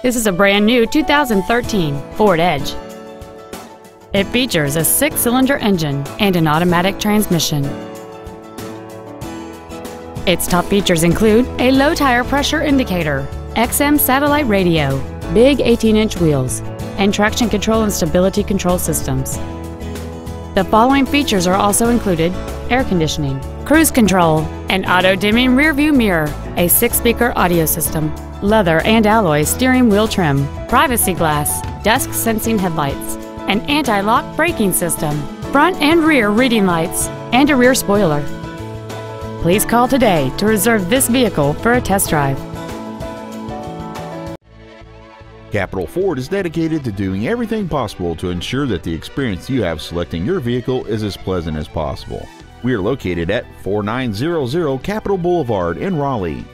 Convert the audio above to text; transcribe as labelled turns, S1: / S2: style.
S1: This is a brand new 2013 Ford Edge. It features a six-cylinder engine and an automatic transmission. Its top features include a low tire pressure indicator, XM satellite radio, big 18-inch wheels, and traction control and stability control systems. The following features are also included air conditioning, cruise control, an auto-dimming rearview mirror, a six-speaker audio system, leather and alloy steering wheel trim, privacy glass, dusk sensing headlights, an anti-lock braking system, front and rear reading lights, and a rear spoiler. Please call today to reserve this vehicle for a test drive.
S2: Capital Ford is dedicated to doing everything possible to ensure that the experience you have selecting your vehicle is as pleasant as possible. We are located at 4900 Capital Boulevard in Raleigh.